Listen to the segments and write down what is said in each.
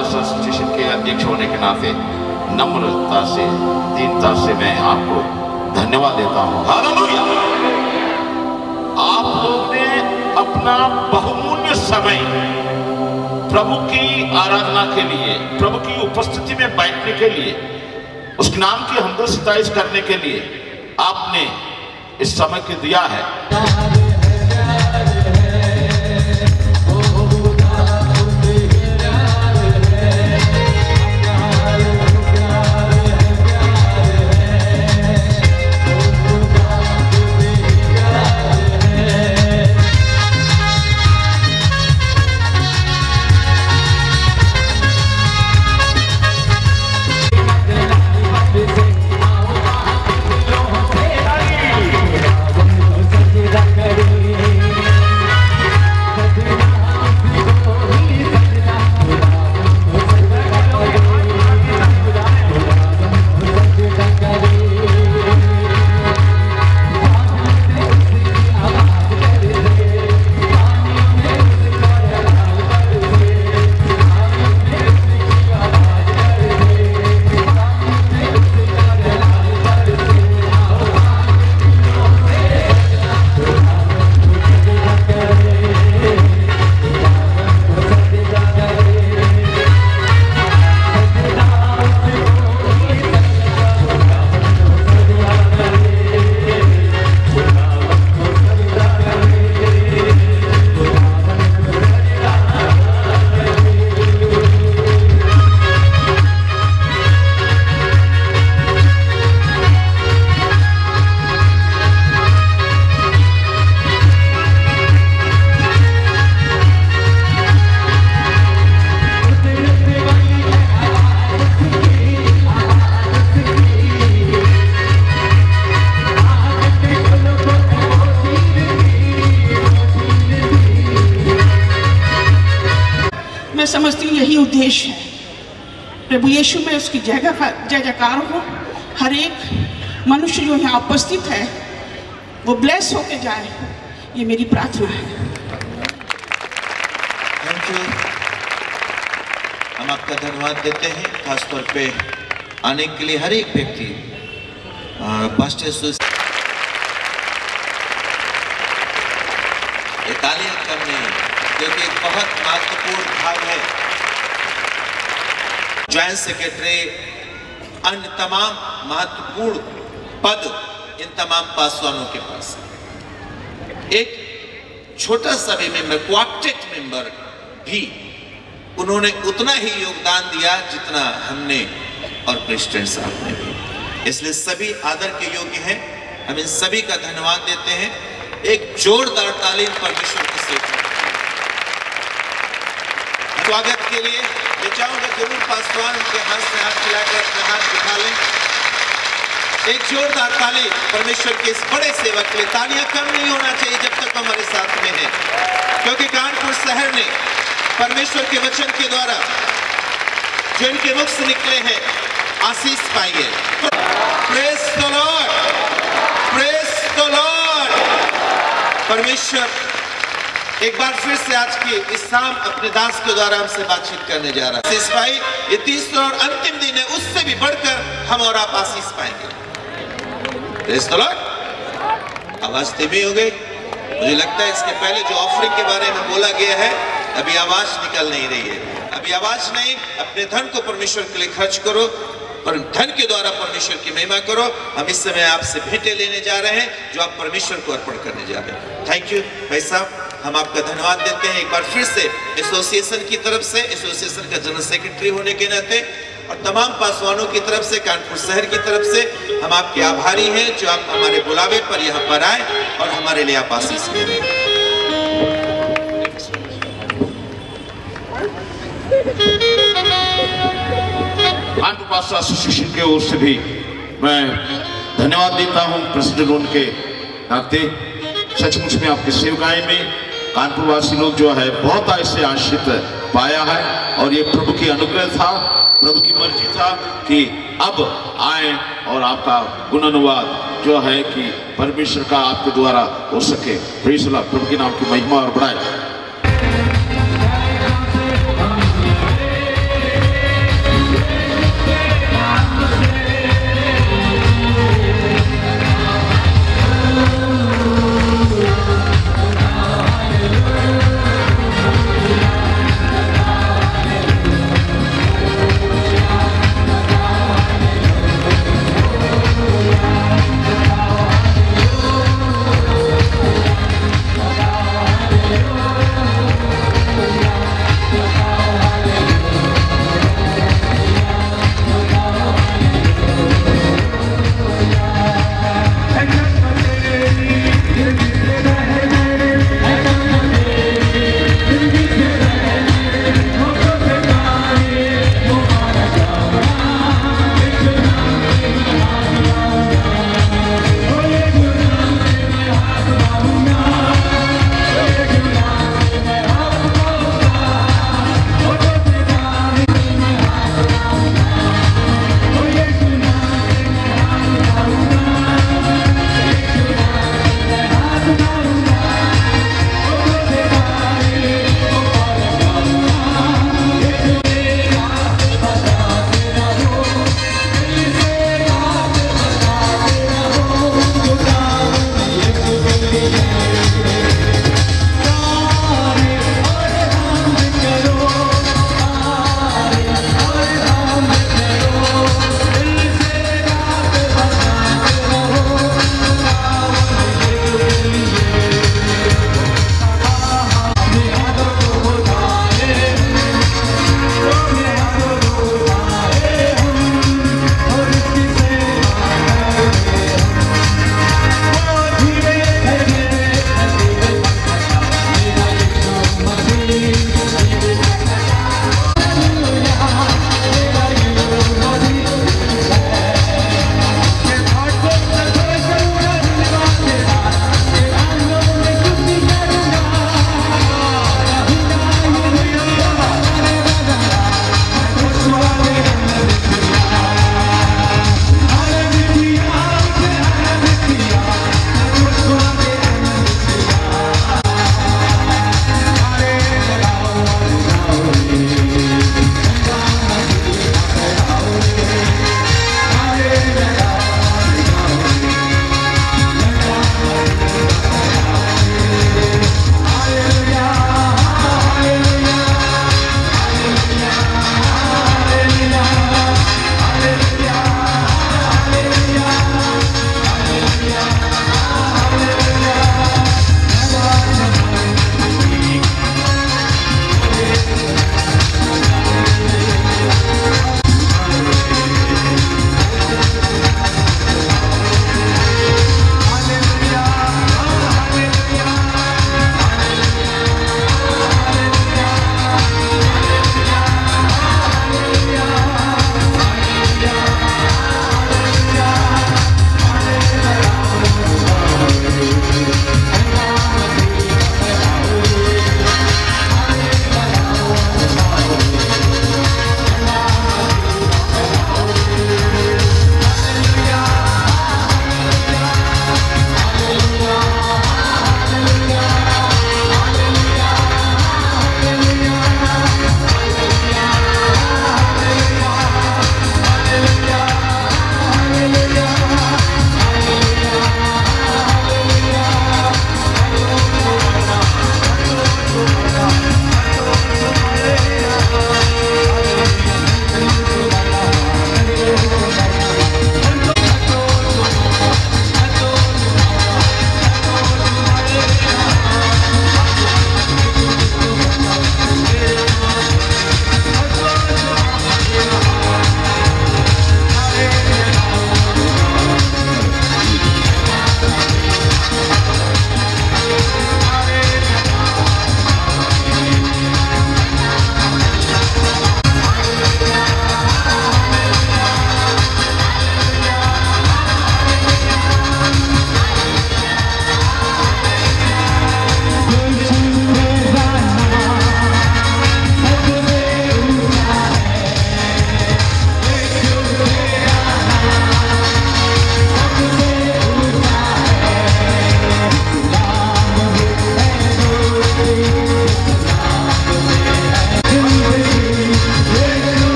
Corporate association के अध्यक्ष होने के नाते नम्रता से, दीनता से मैं आपको धन्यवाद देता हूँ। आप लोग ने अपना बहुमूल्य समय प्रभु की आराधना के लिए, प्रभु की उपस्थिति में बैठने के लिए उस नाम की हमको सिताइश करने के लिए आपने इस समय के दिया है। उद्देश्य है। प्रभु यीशु, में उसकी जय जय जयकार हो हर एक मनुष्य जो यहाँ उपस्थित है, वो ब्लेस होके जाए। ये मेरी प्रार्थना है। थैंक यू हम आपका धन्यवाद देते हैं, खासतौर पे आने के लिए हर एक व्यक्ति। पास्टर सुस- ये तालियाँ कम नहीं क्योंकि एक बहुत महत्वपूर्ण भाग है ज्वाइंट सेक्रेटरी अन्य तमाम महत्वपूर्ण पद इन तमाम पासवानों के पास एक छोटा सा भी मेंबर क्वार्टेट मेंबर भी उन्होंने उतना ही योगदान दिया जितना हमने और प्रेसिडेंट साहब ने भी। इसलिए सभी आदर के योग्य हैं। हम इन सभी का धन्यवाद देते हैं। एक जोरदार तालीम परमेश्वर की स्वागत के लिए। मैं चाहूँगा ज़रूर पासवान के हाथ से हाथ मिलाकर अपने हाथ दिखा लें। एक जोरदार ताली परमेश्वर के इस बड़े सेवक के लिए। तालियाँ कम नहीं होना चाहिए जब तक हमारे साथ में है। क्योंकि कानपुर शहर ने परमेश्वर के वचन के द्वारा जो इनके मुख से निकले हैं, आशीष है। Praise the Lord praise the Lord परमेश्वर एक बार फिर से आज के इस शाम अपने दास के द्वारा हमसे बातचीत करने जा रहा है। आशीष पाई ये तीसरा और अंतिम दिन है, उससे भी बढ़कर हम और आप आशीष पाएँगे। आवाज़ धीमी हो गई। मुझे लगता है इसके पहले जो ऑफरिंग के बारे में बोला गया है, अभी आवाज़ निकल नहीं रही है। अभी आवाज़ नहीं, अपने धन को परमेश्वर के लिए खर्च करो, पर धन के द्वारा परमेश्वर की महिमा करो। हम इस समय आपसे भेंटे लेने जा रहे हैं, जो आप परमेश्वर को अर्पण करने जा रहे हैं। थैंक यू भाई साहब। हम आपका धन्यवाद देते हैं एक बार फिर से एसोसिएशन की तरफ़ से, एसोसिएशन का जनरल सेक्रेटरी होने के नाते और तमाम पासवानों की तरफ़ से, कानपुर शहर की तरफ़ से हम आपके आभारी हैं जो आप हमारे बुलावे पर यहाँ पर आए और हमारे लिए आप आशीष दे रहे एसोसिएशन के ओर से भी मैं धन्यवाद देता हूँ प्रेसिडेंट उनके नाते। सचमुच में आपके सेवकाएँ में कानपुर वासी लोग जो है, बहुत ऐसे आश्रित पाया है और ये प्रभु की अनुग्रह था, प्रभु की मर्ज़ी था कि अब आए और आपका गुण अनुवाद जो है कि परमेश्वर का आपके द्वारा हो सके। प्रभु के नाम की महिमा और बढ़ाए।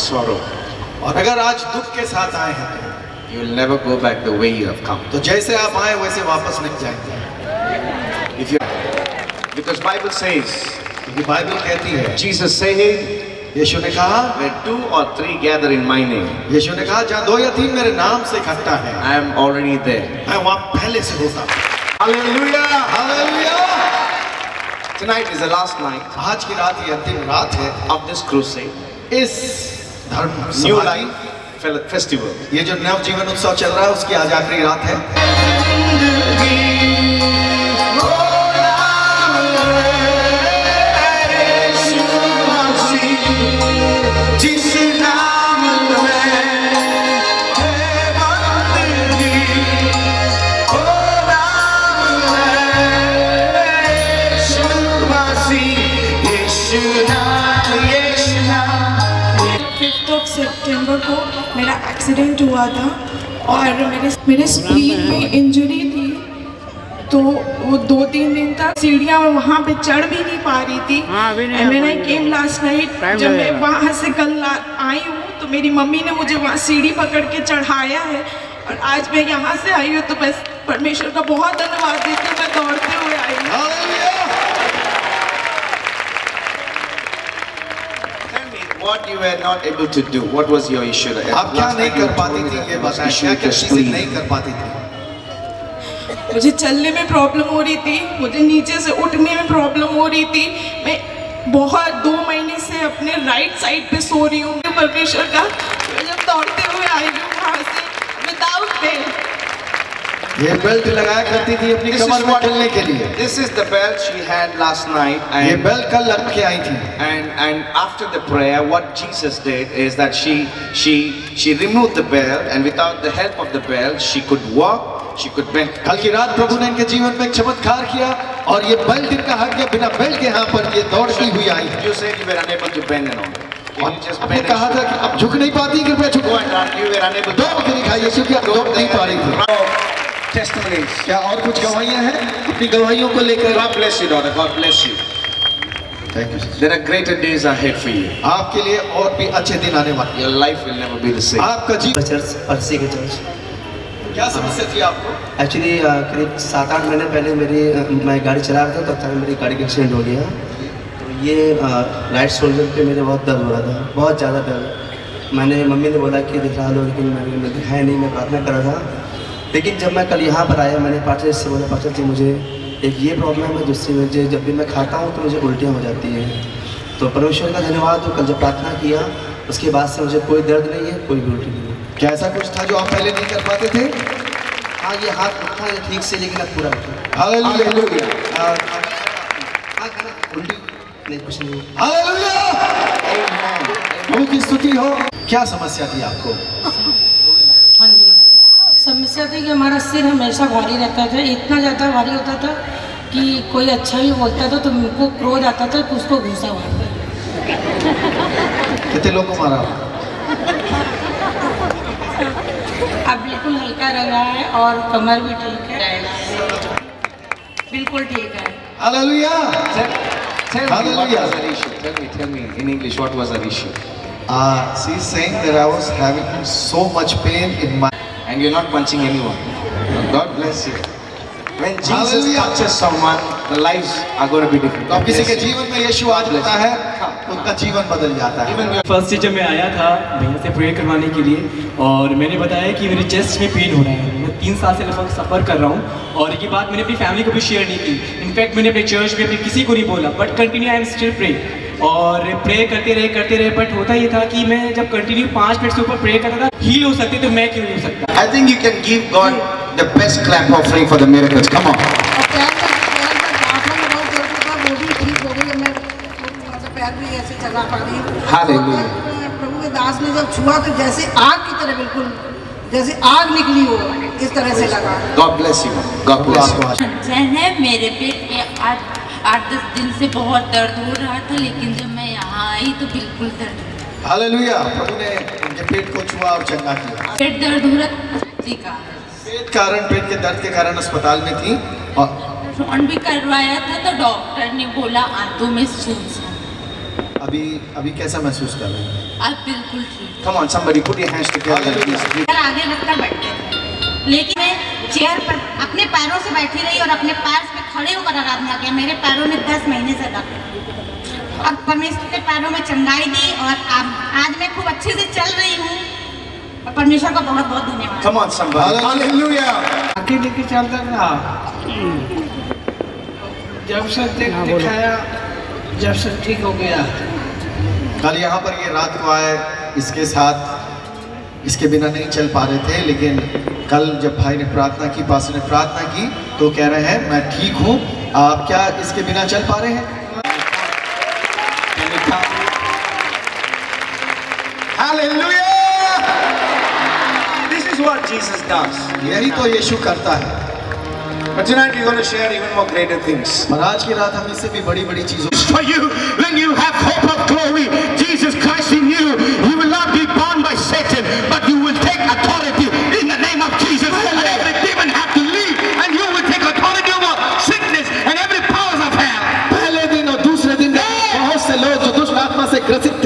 With sorrow, और अगर आज दुख के साथ आए हैं you will never go back the way you have come. तो जैसे आप आए वैसे वापस नहीं जाएँगे If you, because Bible says, क्योंकि बाइबल कहती है Jesus said, यीशु ने कहा where two or three gather in my name, यीशु ने कहा जहाँ दो या तीन मेरे नाम से इकट्ठा है I am already there. मैं वहाँ पहले से होता हूँ Hallelujah! Hallelujah Tonight is the last night आज की रात ये अंतिम रात है of this crusade, इस धर्म न्यू लाइफ Festival. ये जो नव जीवन उत्सव चल रहा है उसकी आज आखिरी रात है और मेरे मेरे स्प्लीन में इंजरी थी तो वो दो तीन दिन तक सीढ़ियाँ वहाँ पे चढ़ भी नहीं पा रही थी। मैंने when I came last night जब मैं वहाँ से कल आई हूँ तो मेरी मम्मी ने मुझे वहाँ सीढ़ी पकड़ के चढ़ाया है। और आज मैं यहाँ से आई हूँ तो बस परमेश्वर का बहुत धन्यवाद देती you were not able to do. What was your issue? आप क्या नहीं कर पाती थी ये बताएँ क्या क्या चीज़ें नहीं कर पाती थी मुझे चलने में प्रॉब्लम हो रही थी मुझे नीचे से उठने में प्रॉब्लम हो रही थी मैं बहुत दो महीने से अपने राइट साइड पे सो रही हूँ परमेश्वर का मैं जब दौड़ते हुए आई हूँ वहाँ से विदाउट बेल्ट ये बेल्ट लगाया करती थी अपनी कमर में खेलने के लिए। This is the belt she had last night and ये बेल्ट कल रख के आई थी। And and after the prayer what Jesus did is that she she she remove the belt and without the help of the belt she could walk she could bent कल की रात प्रभु ने इनके जीवन में एक चमत्कार किया और ये बेल्ट इनका हक है बिना बेल्ट के यहाँ पर ये दौड़ती हुई आई। You say we were unable to bend and all कहा था कि अब झुक नहीं पाती कृपया झुको। दो बकरी क्योंकि अब दो नहीं पा रही थी। Testimonies. क्या और कुछ गवाहियाँ हैं अपनी गवाहियों को लेकर God bless you, daughter. God bless you. Thank you There are greater days ahead for you. आपके लिए और भी अच्छे दिन आने वाले Your life will never be the same. आपका जीवन चर्च परसी के चर्च क्या समस्या थी आपको एक्चुअली करीब सात आठ महीने पहले मेरी मैं गाड़ी चला रहा था तब तक मेरी गाड़ी का एक्सीडेंट हो गया तो ये राइट शोल्डर पे मेरे बहुत दर्द हो रहा था बहुत ज़्यादा दर्द मैंने मम्मी ने बोला कि दिखा लो लेकिन मैंने मैं दिखाया नहीं मैं प्रार्थना कर रहा था लेकिन जब मैं कल यहाँ पर आया मैंने पास्टर से बोला पास्टर जी मुझे एक ये प्रॉब्लम है दूसरी मुझे जब भी मैं खाता हूँ तो मुझे उल्टियाँ हो जाती हैं। तो परमेश्वर का धन्यवाद हो कल जब प्रार्थना किया उसके बाद से मुझे कोई दर्द नहीं है कोई भी उल्टी नहीं है। क्या ऐसा कुछ था जो आप पहले नहीं कर पाते थे? हाँ ये हाथ उठा है ठीक से लेकिन अब पूरा उठा हालेलुया। हाँ खाना उल्टी नहीं कुछ नहीं। हालेलुया। प्रभु की स्तुति हो। क्या समस्या थी आपको? हाँ जी समस्या थी कि हमारा सिर हमेशा भारी रहता था इतना ज़्यादा भारी होता था कि कोई अच्छा भी बोलता था तो मुझको क्रोध आता था कि उसको घूसा मारता कितने लोग को मारा अब बिल्कुल हल्का लग रहा है और कमर भी ठीक है बिल्कुल ठीक है hallelujah Tell me, what Hallelujah. was her issue? Tell me, tell me in English, what was her issue? Uh, she's saying that I was having so much pain in my And you're not punching anyone. God bless you. When Jesus Hallelujah. touches someone, the lives are going to be different. तो किसी के जीवन में यीशु आज होता है उनका जीवन बदल जाता है Even फ़र्स्ट डे जब मैं आया था भैया से प्रेयर करवाने के लिए और मैंने बताया कि मेरे चेस्ट में पेन हो रहा है मैं तीन साल से लगभग सफ़र कर रहा हूँ और ये बात मैंने अपनी फैमिली को भी शेयर नहीं की इनफैक्ट मैंने अपने चर्च में अपने किसी को नहीं बोला but continue I am still pray और प्रे करते रहे करते रहे बट होता ये था कि मैं जब कंटिन्यू पाँच मिनट से ऊपर प्रे करता था हील हो सकते तो मैं क्यों नहीं हो सकता I think you can give God the best clap offering for the miracles. Come on. और पैर का पैर का दाखला में बहुत दर्द था वो भी ठीक हो गई मैं मतलब पैर भी ऐसे चला पा रही हूँ Hallelujah. और प्रभु के दास ने जब छुआ तो जैसे आग की तरह बिल्कुल जैसे आग निकली हो इस तरह से लगा God bless you. God bless you. है मेरे पेट में आठ आठ दस दिन से बहुत दर्द हो रहा था लेकिन जब मैं यहाँ आई तो बिल्कुल दर्द नहीं। हालेलुया। प्रभु ने उनके पेट को छुआ और चंगा किया। पेट दर्द हो रहा था पेट कारण पेट के दर्द के कारण अस्पताल में थी और अल्ट्रासाउंड भी करवाया था तो डॉक्टर ने बोला आंतों में सूज अभी अभी कैसा महसूस कर रहे हैं? अब बिल्कुल ठीक। Somebody put your hands together. Please. पैर आगे रखकर बैठते थे लेकिन चेयर पर अपने पैरों से बैठी रही और अपने पैर पे खड़े होकर आराधना किया। मेरे पैरों में दस महीने से दर्द अब परमेश्वर के पैरों में चंगाई दी और अब आज मैं खूब अच्छे से चल रही हूँ। और परमेश्वर का बहुत बहुत धन्यवाद। Come on, somebody. Hallelujah. आगे लेके चलता था जब से दिखाया जब से ठीक हो गया। कल यहाँ पर ये रात को आए इसके साथ इसके बिना नहीं चल पा रहे थे लेकिन कल जब भाई ने प्रार्थना की पास ने प्रार्थना की तो कह रहे हैं मैं ठीक हूँ आप क्या इसके बिना चल पा रहे हैं Jesus does. यही तो यीशु करता है But tonight we're going to share even more greater things. और आज की रात हम इससे भी बड़ी बड़ी चीज़ों For you, when you have hope of glory, Jesus Christ in you, you will not be bound by Satan, but you will take authority in the name of Jesus. And every demon have to leave, and you will take authority over sickness and every powers of hell. पहले दिन और दूसरे दिन बहुत से लोग जो दुष्ट आत्मा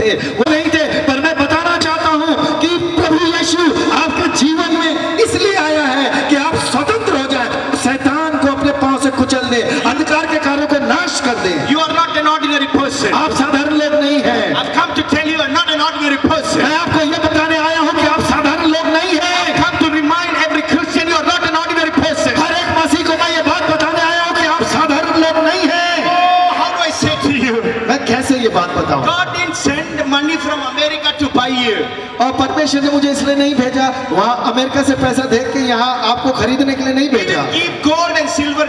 से ग्रसित थे वो नहीं थे पर मैं बताना चाहता हूँ कि प्रभु यीशु आपके जीवन में इसलिए आया है कि आप स्वतंत्र हो जाए शैतान को अपने पाँव से कुचल दे अंधकार के कार्यों को नाश कर दे You are not an ordinary person. आप साधारण लोग नहीं हैं I've come to tell you, you are not an ordinary person. मैं आपको ये बताने आया हूँ कि आप साधारण लोग नहीं हैं I've come to remind every Christian you are not an ordinary person. हर एक मसीह को मैं ये बात बताने आया हूँ कि आप साधारण लोग नहीं हैं Oh, how do I say to you? मैं कैसे ये बात बताऊँ God didn't send money from America to buy you. और परमेश्वर ने मुझे इसलिए नहीं भेजा। वहाँ अमेरिका से पैसा देख के यहाँ आपको खरीदने के लिए नहीं भेजा। गोल्ड एंड सिल्वर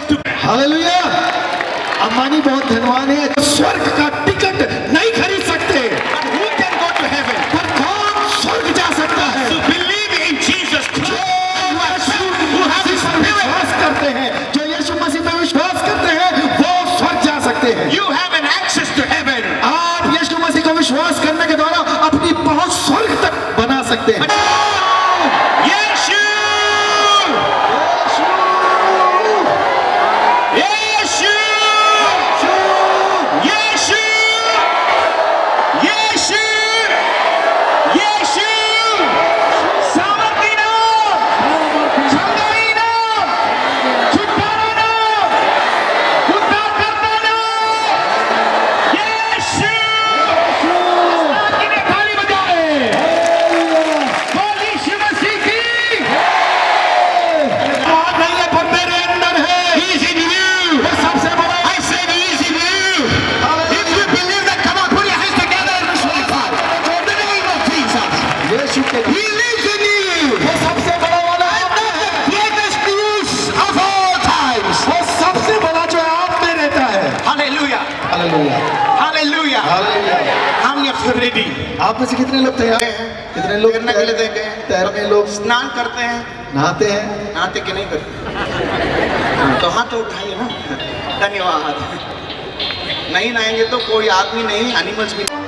अंबानी बहुत धनवान है। स्वर्ग का आदमी नहीं एनिमल्स भी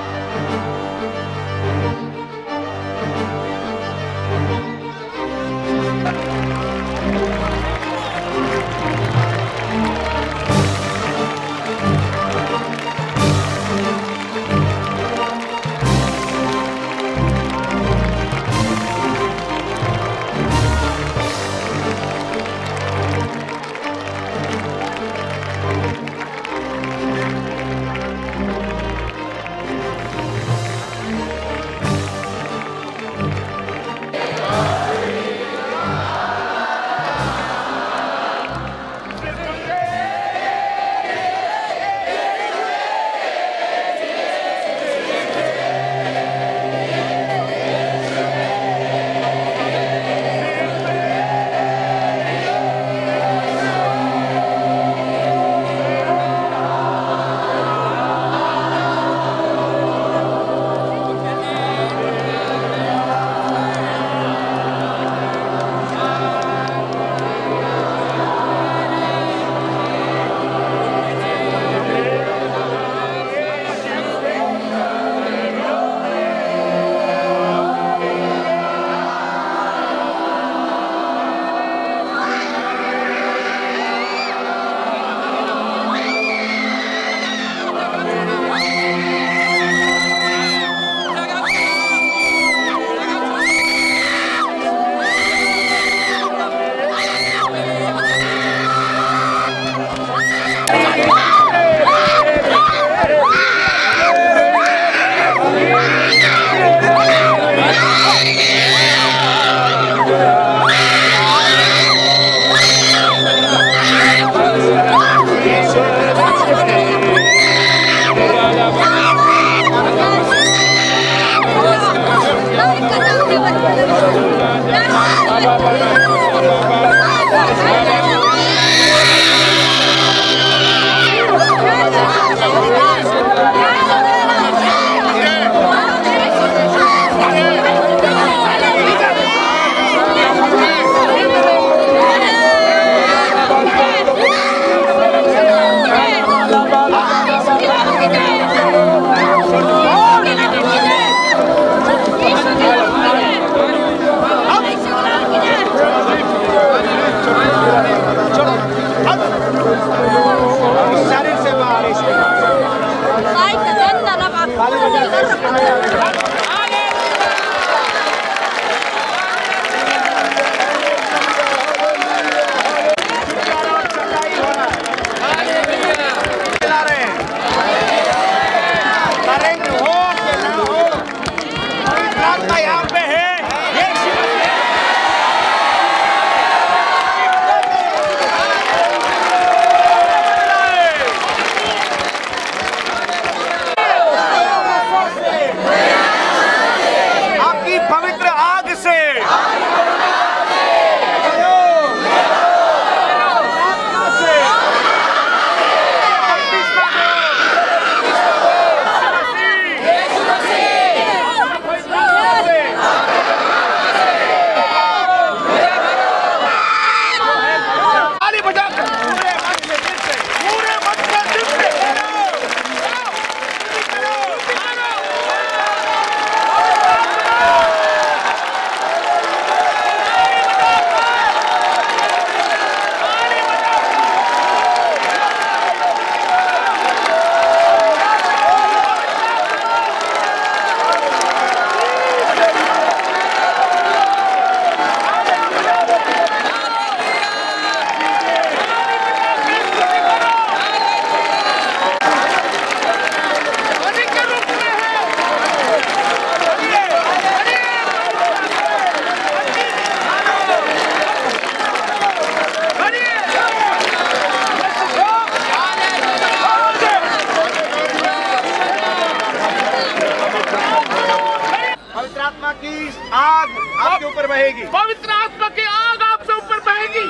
बहेगी। पवित्र आत्मा की आग आपसे ऊपर बहेगी।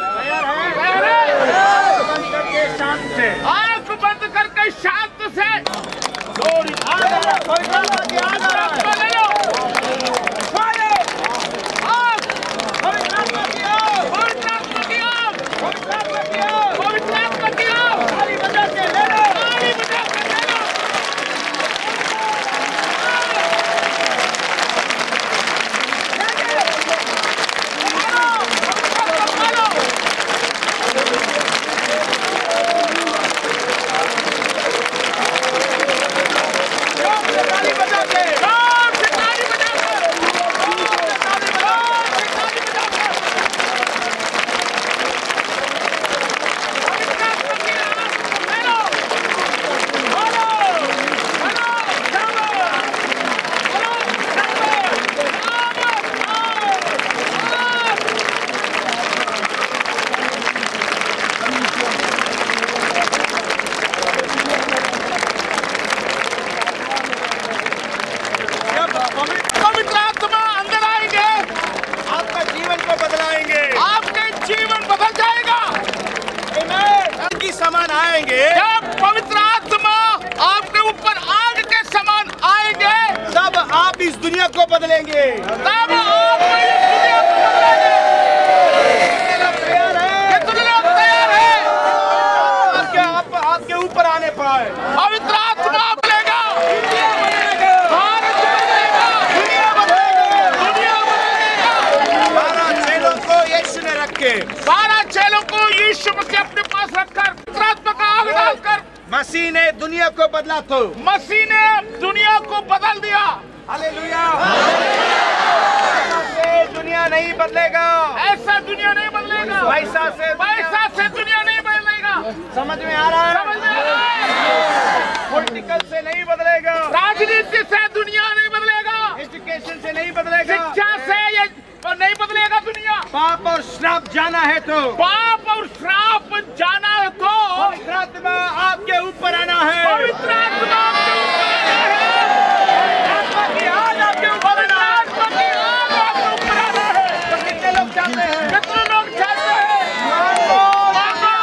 आग बंद करके शांत से। आएँगे जब पवित्र आत्मा आपके ऊपर आग के समान आएँगे तब आप इस दुनिया को बदलेंगे। तब आप इस दुनिया को बदलेंगे कितने लोग तैयार हैं कितने लोग तैयार हैं आपके आप आपके ऊपर आने पाए पवित्र आत्मा बदलेगा भारत बदलेगा दुनिया बदलेगा दुनिया बदलेगा बारह चेलों को यीशु ने रखे बारह चेलों को यीशु मसीह अपने पास रखकर पवित्र आत्मा का आग डालकर मसीह ने दुनिया को बदला तो मसीह ने दुनिया को बदल दिया। हालेलुया। ऐसा दुनिया नहीं बदलेगा। ऐसा दुनिया नहीं बदलेगा। पैसा से पैसा से दुनिया नहीं बदलेगा। समझ में आ रहा है? समझ में आ रहा है। पॉलिटिकल से नहीं बदलेगा राजनीति से दुनिया नहीं बदलेगा एजुकेशन से नहीं बदलेगा शिक्षा से ये नहीं बदलेगा दुनिया पाप और श्राप जाना है तो। पाप और श्राप जाना है तो। पवित्र आत्मा आपके ऊपर आना है। पवित्र आत्मा आपके ऊपर आना है। आत्मा की आज आपके ऊपर आना है आत्मा की आग आपके ऊपर आना है तो कितने लोग चाहते हैं कितने लोग चाहते हैं मांगो मांगो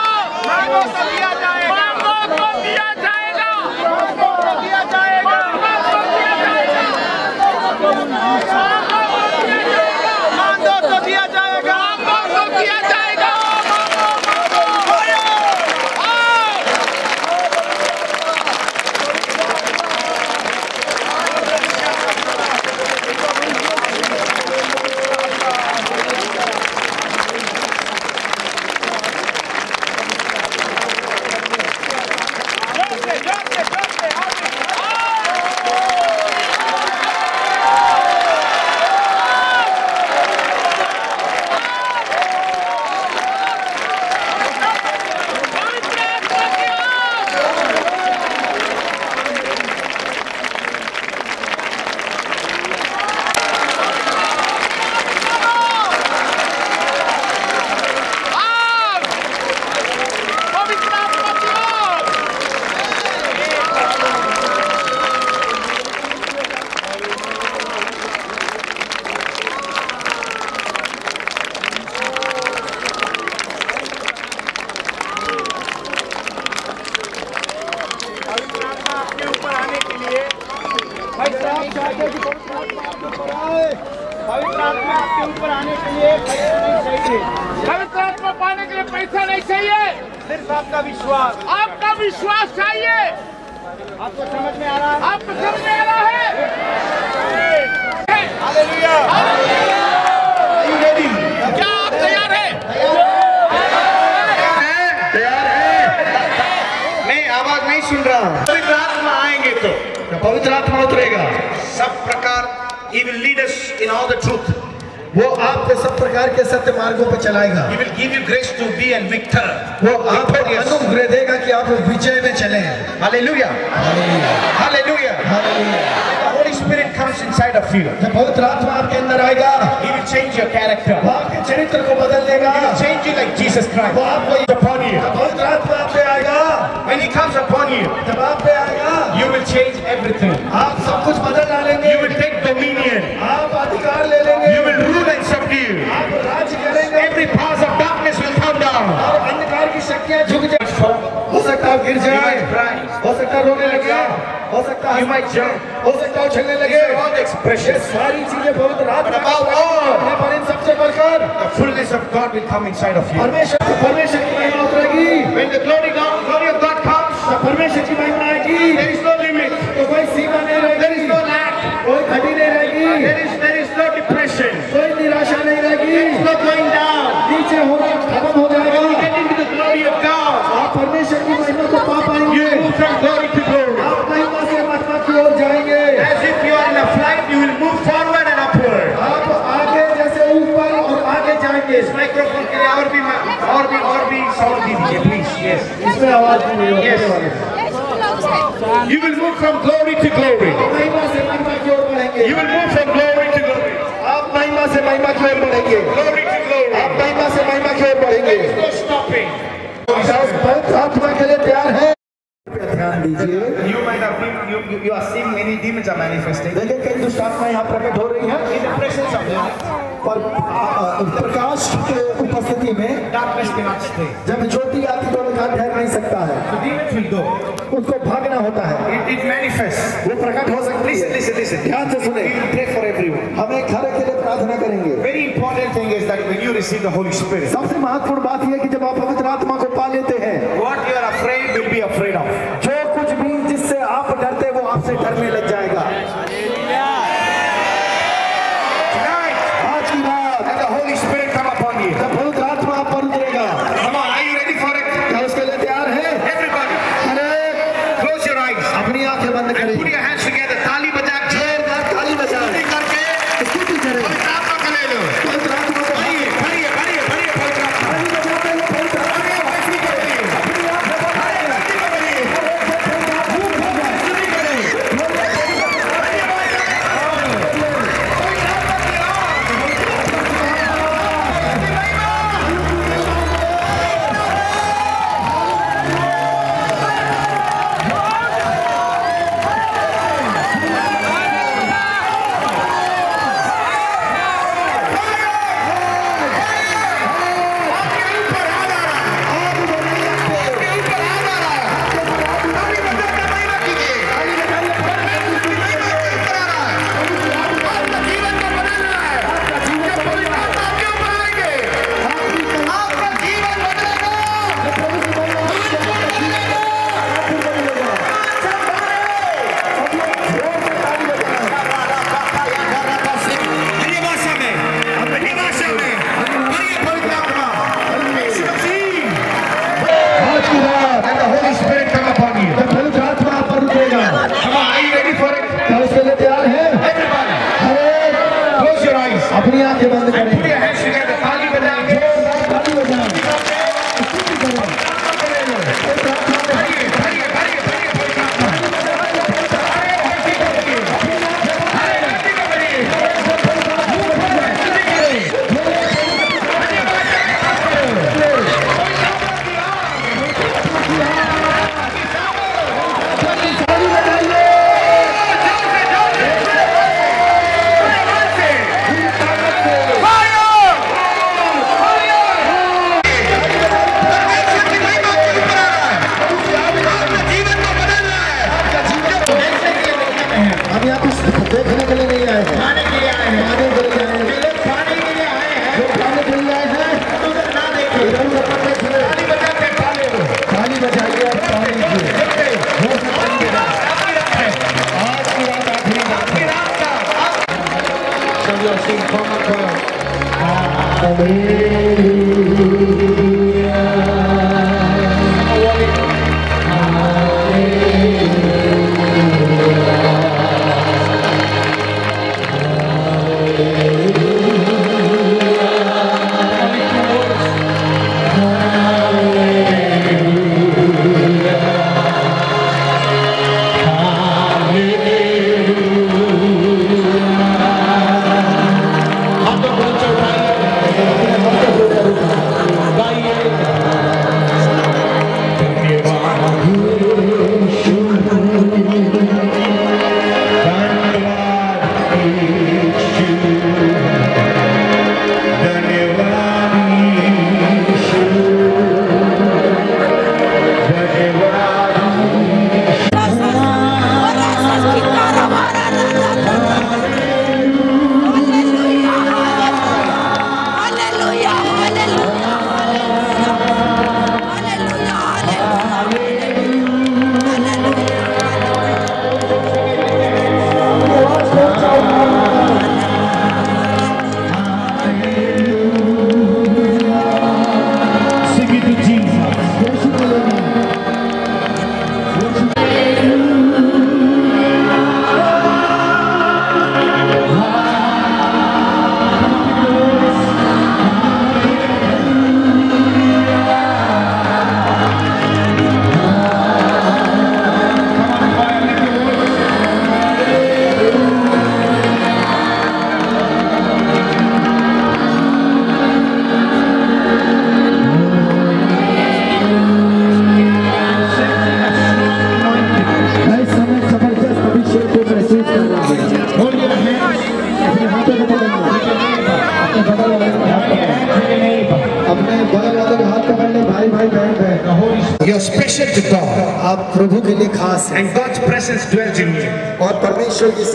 मांगो तो दिया जाएगा मांगो तो दिया जाएगा मांगो तो दिया जाएगा मांगो तो दिया जाएगा मांगो तो दिया जाएगा मांगो तो दिया जाएगा आपके ऊपर आने के लिए भाई साहब चाहते कि पवित्र आत्मा आपके ऊपर आए पवित्र आत्मा आपके ऊपर आने के लिए पैसा नहीं पवित्र आत्मा पाने के लिए पैसा नहीं चाहिए। सिर्फ़ आपका विश्वास। आपका विश्वास चाहिए। आपको समझ में आ रहा है? आपको समझ में आ रहा है? क्या आप तैयार हैं? नहीं आवाज़ नहीं सुन रहा। हूँ पवित्र आत्मा आएँगे तो। पवित्र आत्मा उतरेगा। सब प्रकार he will lead us in all the truth वो आपको सब प्रकार के सत्य मार्गों पर चलाएगा he will give you grace to be a victor वो आपको अनुग्रह देगा कि आप विजय में चले hallelujah hallelujah the holy spirit comes inside of you जब पवित्र आत्मा आपके अंदर आएगा he will change your character वो आपके चरित्र को बदल देगा he will change you like jesus christ वो आपको upon you जब पवित्र आत्मा आप पे आएगा when he comes upon you जब आप पे आएगा you will change everything आप सब कुछ बदल डालेंगे you will take dominion आप अधिकार ले लेंगे करेंगे every powers of darkness will come down अंधकार की शक्तियाँ झुक जाए हो सकता है गिर जाए हो सकता है रोने लगे हो सकता है You might jump. हो सकता है उछलने लगे all expressions. ये सारी चीज़ें all, है, पर इन सबसे बढ़कर the fullness of God will come inside of you परमेश्वर परमेश्वर की महिमा उतरेगी when the glory, God, glory glory to glory. As if you are in a flight, you will move forward and upward. You will move from glory to glory. You will move from glory to glory. Glory to glory. There's no stopping. you, you, you are seeing many demons are manifesting. देखिए कई दुष्ट आत्माएँ यहाँ प्रकट हो रही हैं. In the presence of light. पर प्रकाश के उपस्थिति में darkness cannot stay. जब ज्योति आती तो अंधकार ठहर नहीं सकता है. So demons will go. उसको भागना होता है. It, it manifests. वो प्रकट हो सकती listen, है. Listen, listen, ध्यान से सुने. We will pray for everyone. हम एक हर के लिए प्रार्थना करेंगे. Very important thing is that when you receive the Holy Spirit. सबसे महत्वपूर्ण बात यह है कि जब आप पवित्र आत्मा को पा लेते हैं.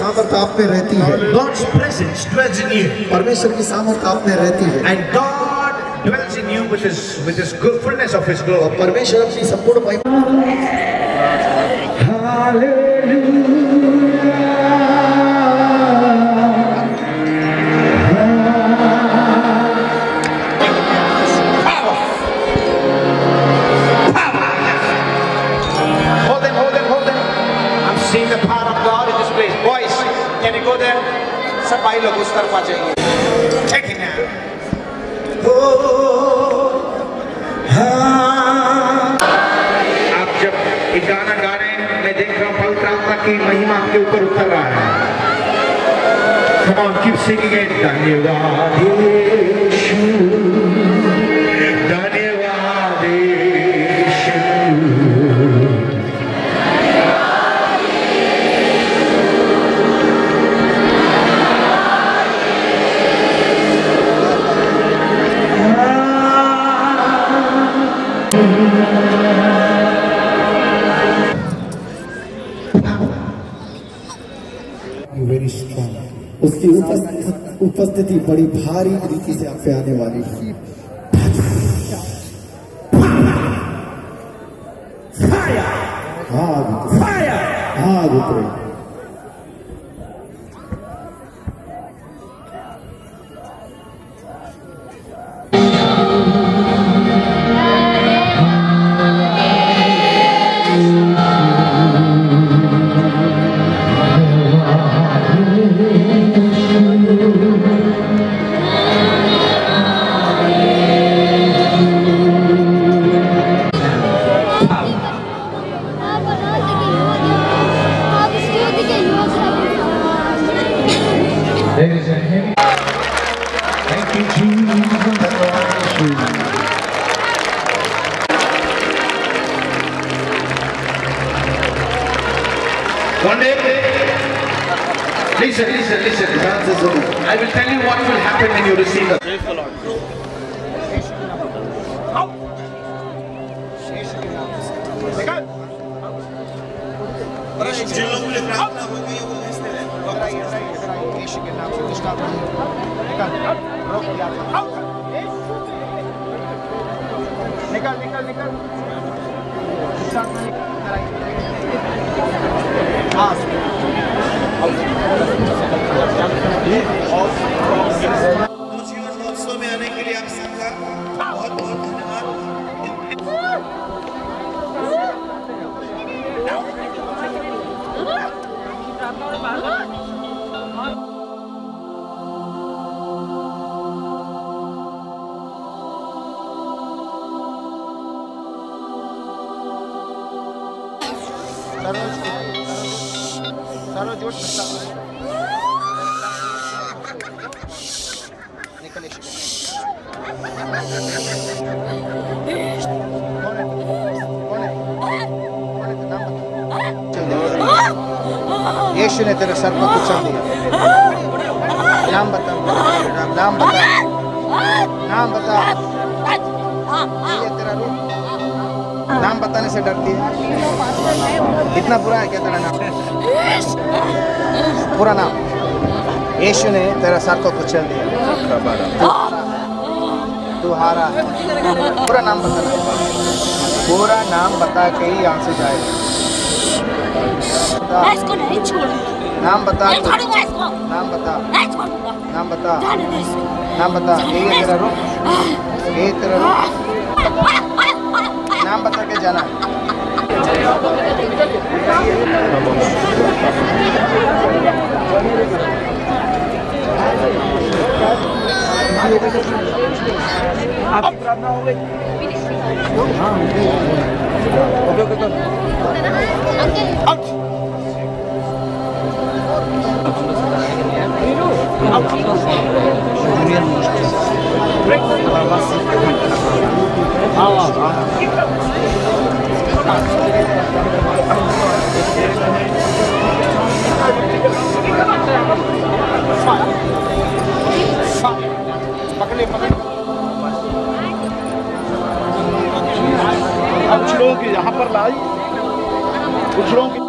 सामर्थ आप में रहती है God's presence dwells in you. परमेश्वर की सामर्थ आप में रहती है And God dwells in you with his with his fullness of his glory. और परमेश्वर अपनी संपूर्ण महिमा Come on, keep singing it. उसकी उपस्थिति बड़ी भारी तरीके से आप पे आने वाली है One day, listen, listen, listen. I will tell you what will happen when you receive the. Praise the Lord. जिन लोगों के लिए प्रार्थना हो गई है वो भेजते रहे यीशु के नाम से दुष्ट आत्मा निकल रोक दिया निकल निकल निकल महोत्सव में आने के लिए आप सबका सर पर कुचल दिया नाम बता नाम नाम बता नाम बता ये तेरा रूप नाम बताने से डरती है। इतना बुरा है क्या तेरा नाम? पूरा नाम। यीशु ने तेरा सर को कुचल दिया तू पूरा नाम बताना पूरा नाम बता के ही यहाँ से जाएगा। इसको नहीं छोड़ूँगा। नाम बता नाम बता। नाम बता। नाम बता। यही है तेरा रूप यही तेरा रूप नाम बता के जाना। आपकी प्रार्थना हो गई हाँ। ओके ओके अब लोग यहाँ पर लाई दूसरों के